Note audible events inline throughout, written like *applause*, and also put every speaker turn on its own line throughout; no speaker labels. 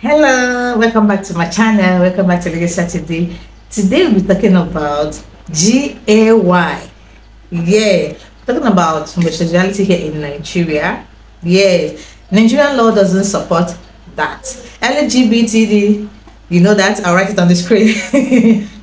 Hello, welcome back to my channel. Welcome back to Legal Saturday. Today we'll be talking about GAY. Yeah, talking about homosexuality here in Nigeria. Yeah, Nigerian law doesn't support that. LGBTD, you know that. I'll write it on the screen. *laughs*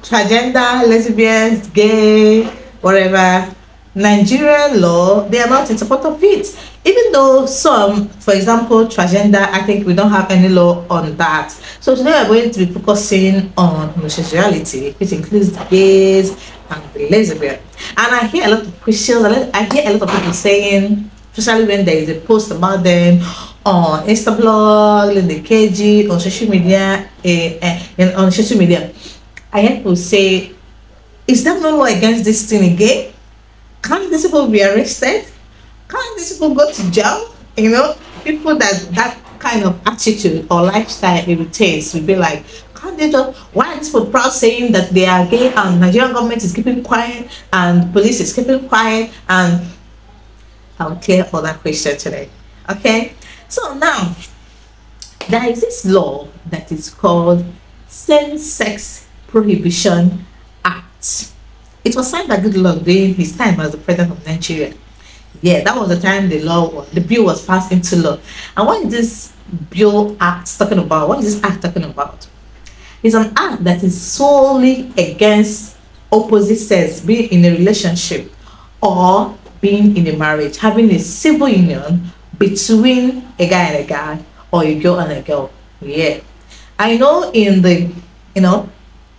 Transgender, lesbians, gay, whatever. Nigerian law, they are not in support of it. Even though some, for example, transgender, I think we don't have any law on that. So today we're going to be focusing on homosexuality, which includes the gays and the lesbian. And I hear a lot of questions, I hear a lot of people saying, especially when there is a post about them on Instablog, in the KG, on social media, uh, uh, on social media. I hear people say, is there no law against this thing again? Can't these people be arrested? Can't these people go to jail? You know, people that that kind of attitude or lifestyle irritates will be like, can't they just why are people proud saying that they are gay and Nigerian government is keeping quiet and police is keeping quiet and I'll clear all that question today. Okay, so now there is this law that is called Same-Sex Prohibition Act it was signed by Goodluck during his time as the president of Nigeria. Yeah, that was the time the law, the bill was passed into law. And what is this bill act talking about? What is this act talking about? It's an act that is solely against opposite sex being in a relationship or being in a marriage, having a civil union between a guy and a guy or a girl and a girl. Yeah. I know in the, you know,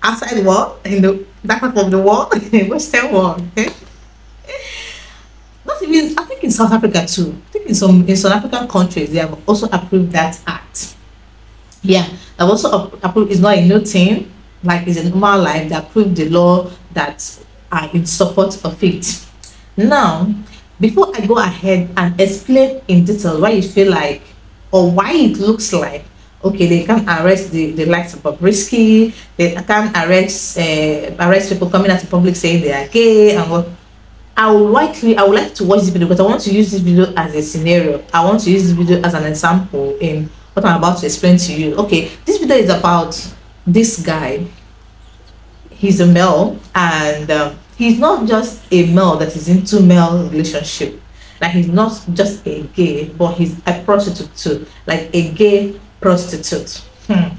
outside the world, in the back of the world, Western world. Not even, I think in South Africa too. I think in some in South African countries they have also approved that act. Yeah, they've also approved. It's not a new thing. Like it's a normal life. They approved the law that are in support of it. Now, before I go ahead and explain in detail why you feel like or why it looks like okay, they can arrest the, the likes of Bobrisky, they can arrest uh, arrest people coming out in public saying they are gay and what. I would likely I would like to watch this video because I want to use this video as a scenario. I want to use this video as an example in what I'm about to explain to you. Okay, this video is about this guy. He's a male and um, he's not just a male that is into male relationship. Like he's not just a gay, but he's a prostitute too. Like a gay prostitute. Hmm.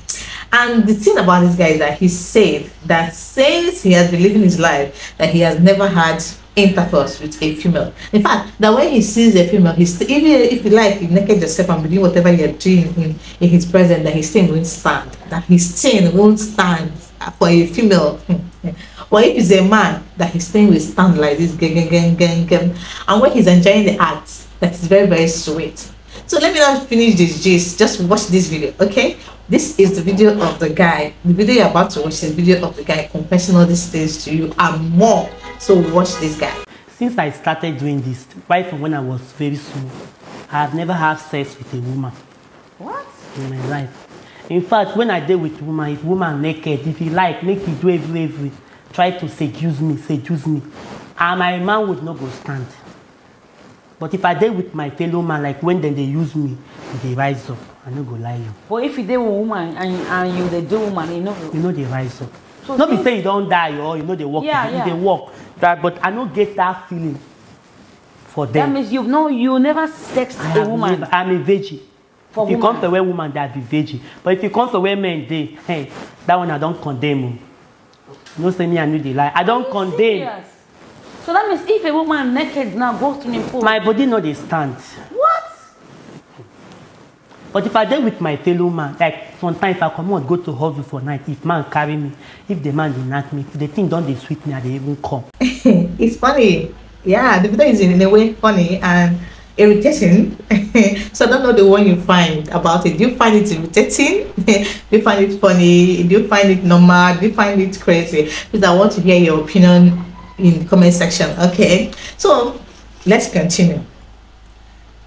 And the thing about this guy is that he said that since he has been living his life, that he has never had intercourse with a female. In fact, that when he sees a female, he's even if you like, you naked yourself and doing whatever you're doing in, in his presence, that his thing won't stand. That his thing won't stand for a female. Hmm. Or if he's a man, that his thing will stand like this. And when he's enjoying the act, that is very, very sweet so let me not finish this gist. Just watch this video okay? This is the video of the guy. The video you're about to watch is the video of the guy confessing all these things to you and more. So watch this guy.
Since i started doing this right from when i was very small i have never had sex with a woman.
What?
In my life. In fact when i deal with woman if woman naked if you like make you do every every try to seduce me seduce me. And my man would not go stand but if i dey with my fellow man like when dem dey use me e dey rise up i no go lie you.
but if you dey with woman and and you dey do woman you no go.
you no dey rise up. so no be say you don die or you no dey work
yeah,
you
yeah.
dey work that but i no get that feeling for them.
that means you no you never sex
I
a woman.
Never, i'm a virgin.
For
if you
woman.
come to where woman dey i be virgin but if you come to where men dey hey that one i don condemn o you know say me i no dey lie i don condemn
Serious? So that means if a woman naked now go swimming pool.
my body no dey stand.
what.
but if i dey with my fellow man like sometimes if i comot go to hustle for night if man carry me if the man dey knack me if the thing don dey sweet me i dey even come. *laughs*
it's funny yeah the video is in, in a way funny and irritating *laughs* so i don't know the one you find about it do you find it irritating *laughs* do you find it funny do you find it normal do you find it crazy because i want to hear your opinion in the comment section okay? So let's continue.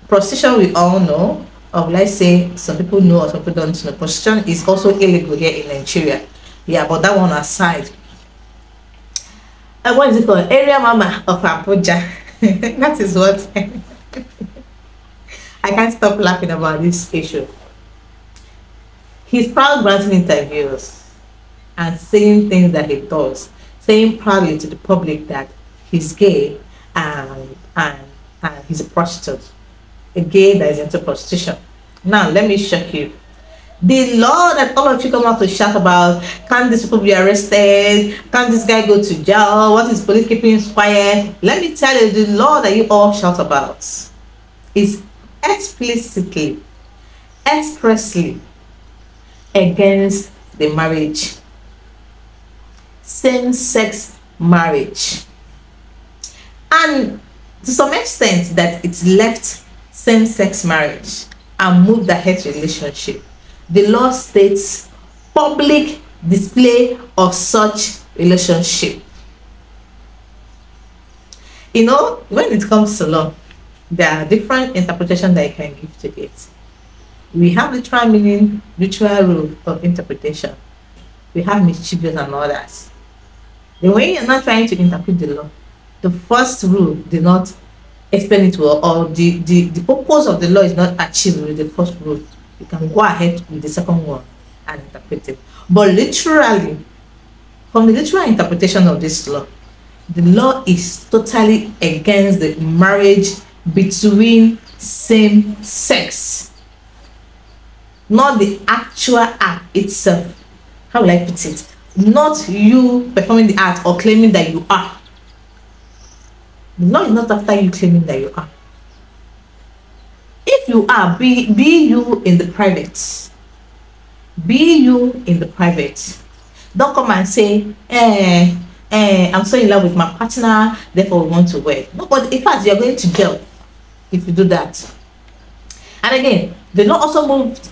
Prostitution we all know or let's say some people know or some people don't know. Prostitution is also illegal here in nigeria. Yeah but that one aside. Uh, what is it called? Area mama of abuja. *laughs* That is what *laughs* i can't stop laughing about this issue. He's proud granting interviews and saying things that he does, saying proudly to the public that he's gay and and, and he's a prostitute, a gay that is into prostitution. Now let me shock you. The law that all of you come out to shout about, can these people be arrested? Can this guy go to jail? What is police keeping quiet? Let me tell you, the law that you all shout about is explicitly, expressly against the marriage, same-sex marriage. And to some extent that it's left same-sex marriage and moved ahead relationship the law states public display of such relationship. You know, when it comes to law, there are different interpretations that you can give to it. We have the literal meaning, literal rule of interpretation. We have mischievous and others. The way you're not trying to interpret the law, the first rule did not explain it well, or the, the, the purpose of the law is not achieved with the first rule you can go ahead with the second one and interpret it. But literally, from the literal interpretation of this law, the law is totally against the marriage between same sex, not the actual act itself. How will I put it? Not you performing the act or claiming that you are. The law is not after you claiming that you are. If you are be be you in the private. Be you in the private. Don't come and say eh eh i'm so in love with my partner therefore we want to wed no but in fact you're going to jail if you do that. And again the law also moved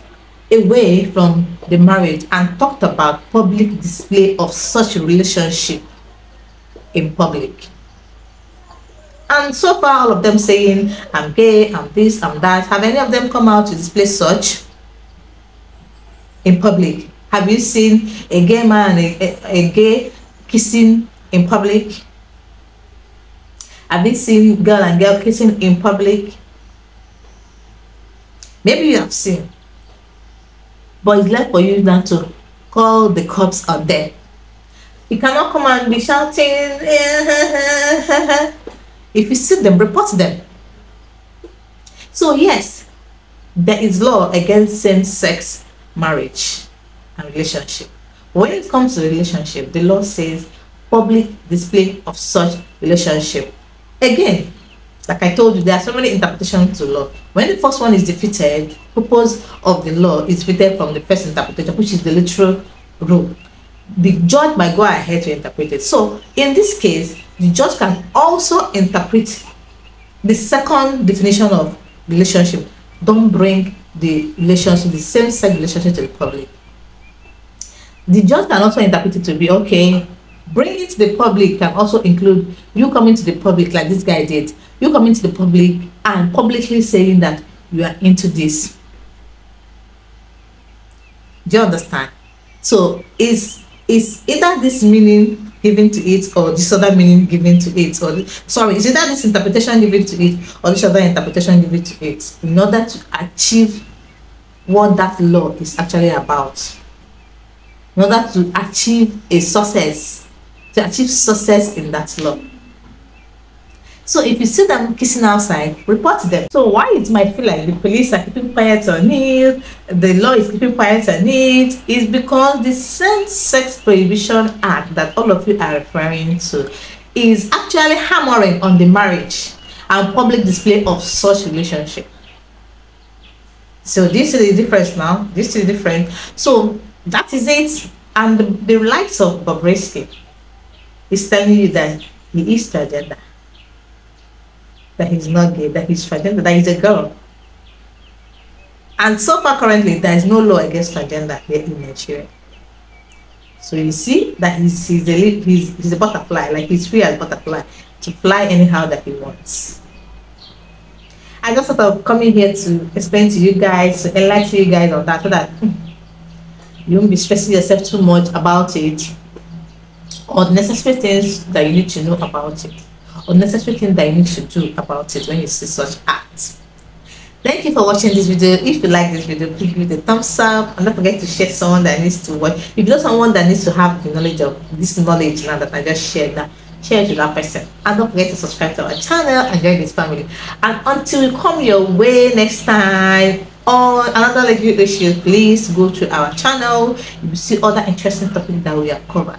away from the marriage and talked about public display of such relationship in public and so far, all of them saying, I'm gay, I'm this, I'm that. Have any of them come out to display such in public? Have you seen a gay man a, a, a gay kissing in public? Have you seen girl and girl kissing in public? Maybe you have seen. But it's left for you now to call the cops on them. You cannot come and be shouting. *laughs* If you see them, report them. So yes, there is law against same-sex marriage and relationship. When it comes to relationship, the law says public display of such relationship. Again, like I told you, there are so many interpretations to law. When the first one is defeated, purpose of the law is defeated from the first interpretation, which is the literal rule. The judge might go ahead to interpret it. So in this case, the judge can also interpret the second definition of relationship. Don't bring the relationship, the same sex relationship to the public. The judge can also interpret it to be okay. Bring it to the public can also include you coming to the public like this guy did. You coming to the public and publicly saying that you are into this. Do you understand? So is is either this meaning given to it or this other meaning given to it or sorry is either this interpretation given to it or this other interpretation given to it in order to achieve what that law is actually about in order to achieve a success to achieve success in that law so if you see them kissing outside, report them. So why it might feel like the police are keeping quiet on it, the law is keeping quiet on it, is because the Same-Sex Prohibition Act that all of you are referring to is actually hammering on the marriage and public display of such relationship. So this is the difference now. This is different. So that is it. And the, the likes of Bobrisky is telling you that he is transgender that he's not gay, that he's transgender, that he's a girl. And so far currently, there is no law against transgender here in Nigeria. So you see that he's he's a he's, he's a butterfly, like he's free as butterfly to fly anyhow that he wants. I just thought of coming here to explain to you guys, to enlighten you guys on that, so that hmm, you won't be stressing yourself too much about it, or necessary things that you need to know about it unnecessary things that you need to do about it when you see such acts. Thank you for watching this video. If you like this video, please give it a thumbs up and don't forget to share someone that needs to watch. If you know someone that needs to have the knowledge of this knowledge now that I just shared that, share it with that person. And don't forget to subscribe to our channel and join this family. And until we come your way next time on another legit issue, please go to our channel. You will see other interesting topics that we have covered.